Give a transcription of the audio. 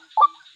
you